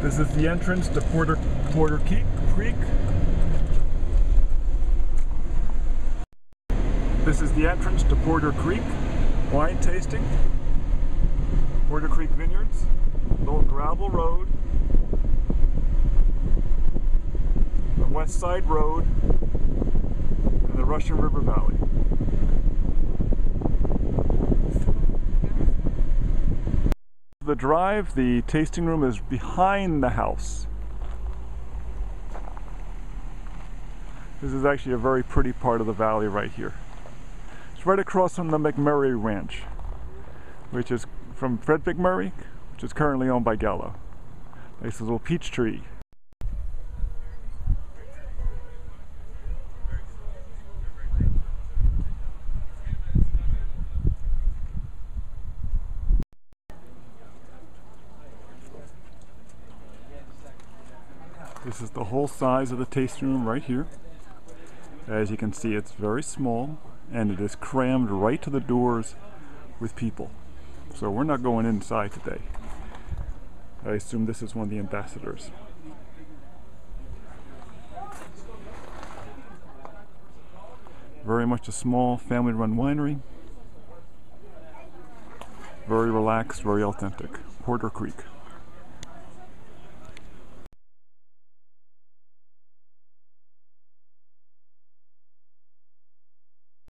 This is the entrance to Porter Porter Creek. This is the entrance to Porter Creek wine tasting. Porter Creek Vineyards, little gravel road, the West Side Road, and the Russian River Valley. Drive, the tasting room is behind the house. This is actually a very pretty part of the valley right here. It's right across from the MacMurray Ranch, which is from Fred MacMurray, which is currently owned by Gallo. Nice little peach tree. This is the whole size of the tasting room right here. As you can see, it's very small and it is crammed right to the doors with people. So we're not going inside today. I assume this is one of the ambassadors. Very much a small family run winery. Very relaxed, very authentic. Porter Creek.